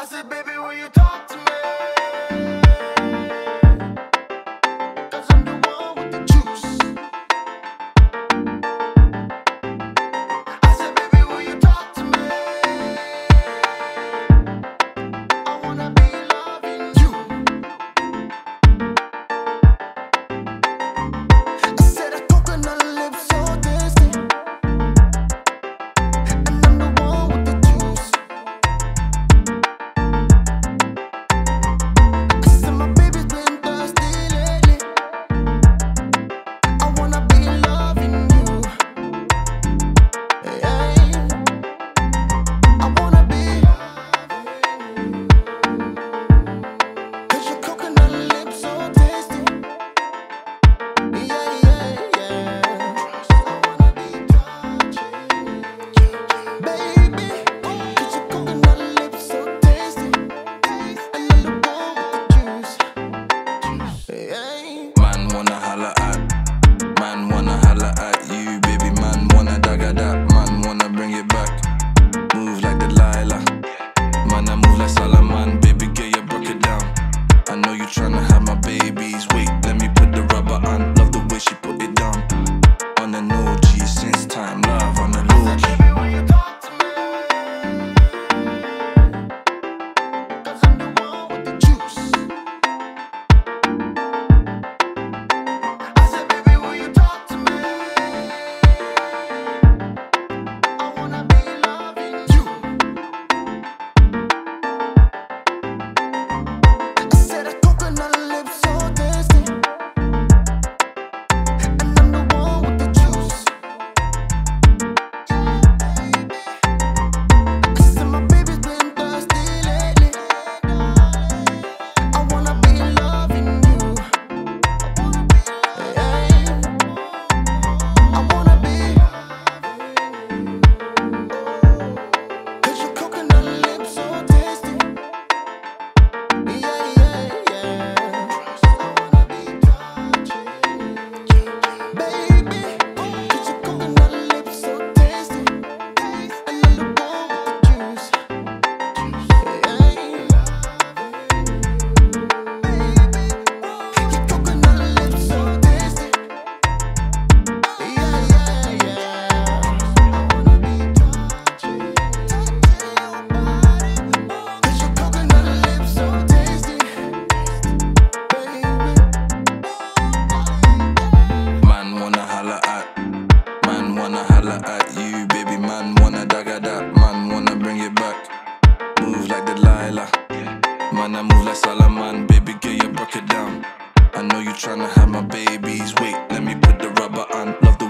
I said, baby, will you talk to me? man, baby girl, you broke it down. I know you tryna have my babies. Wait, let me put the rubber on. Love the